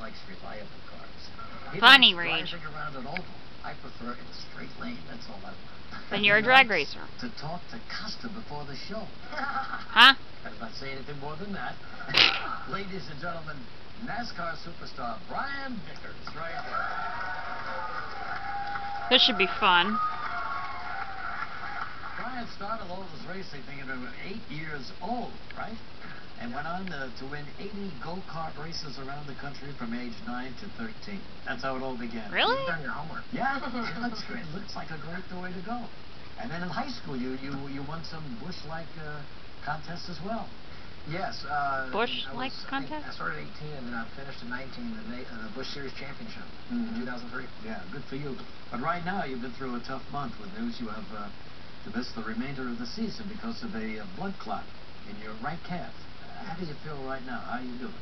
reliable cars. He Funny likes Rage. around an oval. I prefer in a straight lane. That's all I want. Then you're a drag racer. To talk to Custer before the show. Huh? I'm not saying anything more than that. Ladies and gentlemen, NASCAR superstar Brian Vickers, right there. This should be fun. Brian started all his racing thinking he was eight years old, right? And went on to, to win 80 go-kart races around the country from age 9 to 13. That's how it all began. Really? You've done your homework. Yeah, it looks great. It looks like a great way to go. And then in high school, you you, you won some Bush-like uh, contests as well. Yes. Uh, Bush I like was- I- contest? I started at 18 and then I finished at 19 in the, uh, the Busch Series Championship Mhm. in 2003. Yeah, good for you. But right now, you've been through a tough month with news you have uh, to miss the remainder of the season because of a uh, blood clot in your right calf. How do you feel right now? How are you doing?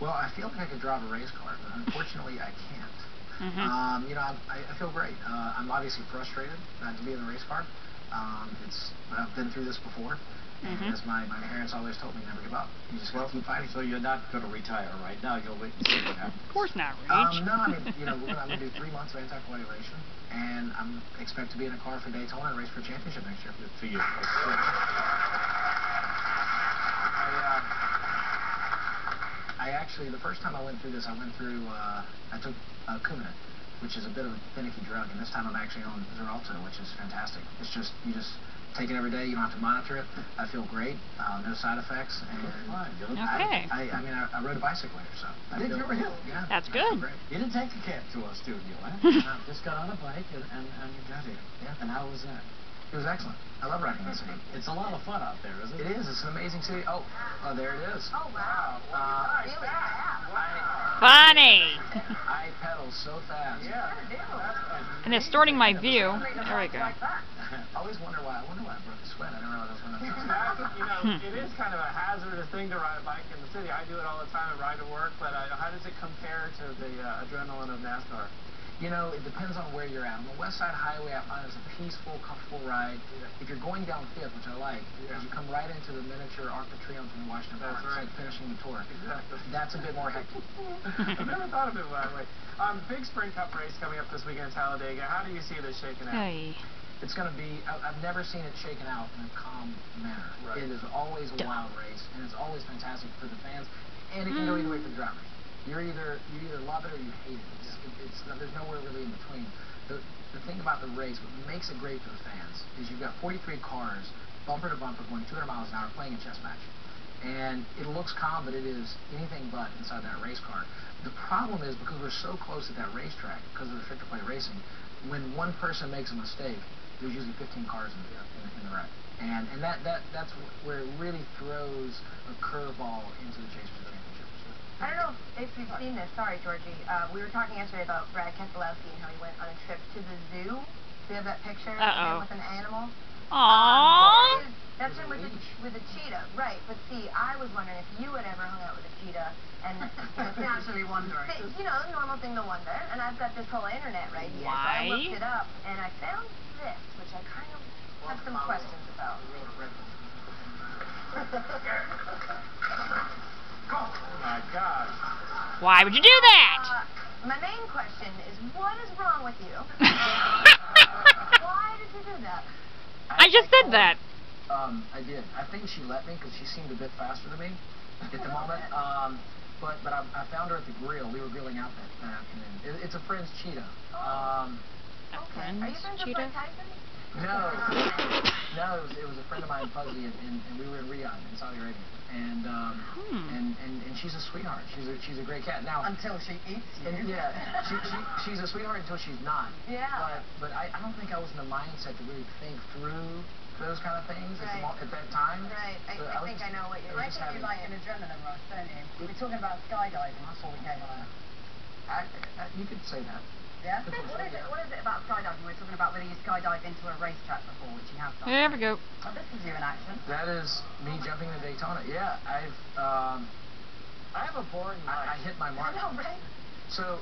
Well, I feel like I could drive a race car, but unfortunately I can't. Mhm. Um, you know, I, I- I feel great. Uh, I'm obviously frustrated uh, to be in the race car. Um, it's I've been through this before. Mhm. As my, my parents always told me, never give up. You just gotta keep fighting. So you're not going to retire right now. You'll wait and see what happens. Of course not, Rage. Um, no, I mean, you know, we're gonna, I'm gonna do three months of anticoagulation, and I'm expect to be in a car for Daytona and race for a championship next year. Good for you. I, uh, I actually, the first time I went through this, I went through, uh, I took uh, Coumadin, which is a bit of a finicky drug, and this time I'm actually on Xarelto, which is fantastic. It's just, you just take it every day, you don't have to monitor it. I feel great, uh, no side effects, and Fine. You look Okay. I, I, I mean, I, I rode a bicycle here, so. I Did feel, you really? Yeah. That's good. great. You didn't take the cab to our studio, huh? No, Just got on a bike and, and, and you got here. Yeah. And how was that? It was excellent. I love riding in the city. It's a lot of fun out there, isn't it? It is. It's an amazing city. Oh, oh, there it is. Oh, wow. Uh, Really fast. Funny. I pedal so fast. Sure do. And distorting my view. There we go. I always wonder why. I wonder why I broke a sweat. I don't realize I was going to. That's, you know, Hmm. it is kind of a hazardous thing to ride a bike in the city. I do it all the time I ride to work, but uh, how does it compare to the uh, adrenaline of NASCAR? You know, it depends on where you're at. On the West Side Highway, I find it's a peaceful, comfortable ride. If you're going down Fifth, which I like, Yeah. you come right into the miniature Arc de Triomphe in Washington That's Park. right. It's like finishing the tour. Exactly. That's a bit more hectic. I've never thought of it that way. Um, big Sprint Cup race coming up this weekend in Talladega. How do you see this shaking out? Hey. It's going to be, I, I've never seen it shaken out in a calm manner. Right. It is always a wild race, and it's always fantastic for the fans, and it can go either way for the drivers. You're either, you either love it or you hate it. It's, it, it's, there's nowhere really in between. The, the thing about the race, what makes it great for the fans, is you've got 43 cars, bumper to bumper, going 200 miles an hour, playing a chess match. And it looks calm, but it is anything but inside that race car. The problem is because we're so close to that racetrack, because of restrictor plate racing, when one person makes a mistake, there's usually 15 cars in the, in, in the wreck. And, and that, that, that's where it really throws a curveball into the chase for the championship. I don't know if you've seen this. Sorry, Georgie. Uh, we were talking yesterday about Brad Keselowski and how he went on a trip to the zoo. Do you have that picture Uh-oh. him with an animal? Aww. Um, that's him with a, with a cheetah, right? But see, I was wondering if you had ever hung out with a cheetah, and you know, Naturally wondering. you know, normal thing to wonder. And I've got this whole internet right here, so Why? I looked it up, and I found this, which I kind of have some questions about. Oh my gosh. Why would you do that? Uh, my main question is, what is wrong with you? Why did you do that? I just said that. Um, I did. I think she let me because she seemed a bit faster than me at the moment. Um, but but I, I found her at the grill. We were grilling out that, that afternoon. It, it's a friend's cheetah. Um, Okay. Are you friends with cheetah? Mike Tyson? No, no, it was, it was a friend of mine, Fuzzy, and, and, and we were in Riyadh in Saudi Arabia. And um, Hmm. and, and and she's a sweetheart. She's a she's a great cat. Now. Until she eats you. And yeah, she, she, she's a sweetheart until she's not. Yeah. But but I, I don't think I was in the mindset to really think through those kind of things at, Right. at that time. Right. I, But I think just- I know what you're I I was think you having- like an adrenaline rush, don't you? We were talking about skydiving before we came on. I, I, you could say that. Yeah? What is, it, what is it about skydiving? We were talking about whether you skydive into a racetrack before, which you have done. There we go. Oh, this is you in action. That is me jumping to Daytona. Yeah, I've um, I have a boring life. I, I hit my mark. I mark. know, right? So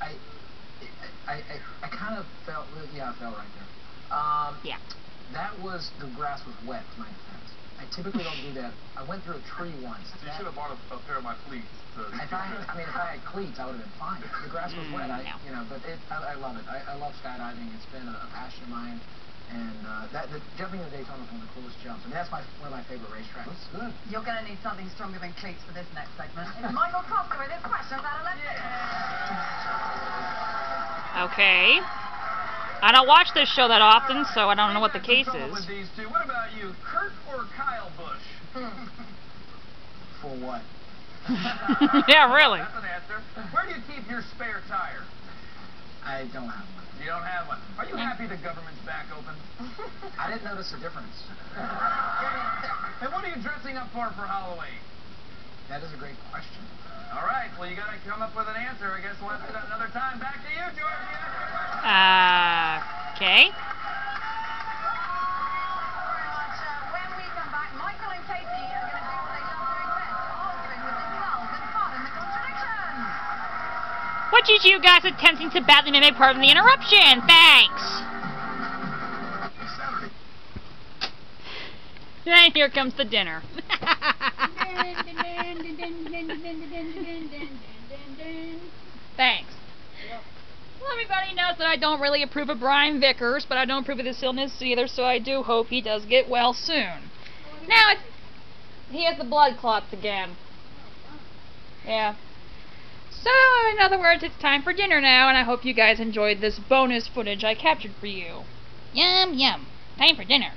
I I I, I kind of felt yeah I fell right there. Um, Yeah. that was the grass was wet. to My defense. I typically don't do that. I went through a tree once. You That- should have bought a, a pair of my cleats. To... If I, I mean, if I had cleats, I would have been fine. The grass was wet. I, Mm, you know, but it, I, I love it. I, I love skydiving. It's been a, a passion of mine, and uh, that the, jumping in the Daytona was one of the coolest jumps. I mean, that's my one of my favorite racetracks. That's good. You're going to need something stronger than cleats for this next segment. It's Michael Costa with his questions out of Olympics. Okay. I don't watch this show that often, so I don't know what the case is. With these two. What about you, Kurt or Kyle Busch? For what? yeah, really. That's an answer. Where do you keep your spare tire? I don't have one. You don't have one. Are you happy the government's back open? I didn't notice a difference. And what are you dressing up for for Halloween? That is a great question. All right. Well, you got to come up with an answer. I guess we'll have to do that another time. Back to you, George. Uh, okay. very much. When we come back, Michael and Katie are going to do what they love doing best, arguing with themselves and pardon the contradictions. Which is you guys attempting to badly mimic part of the interruption. Thanks. Saturday. And here comes the dinner. Thanks. Well, everybody knows that I don't really approve of Brian Vickers, but I don't approve of this illness either, so I do hope he does get well soon. Now, it's, he has the blood clots again. Yeah. So, in other words, it's time for dinner now, and I hope you guys enjoyed this bonus footage I captured for you. Yum, yum. Time for dinner.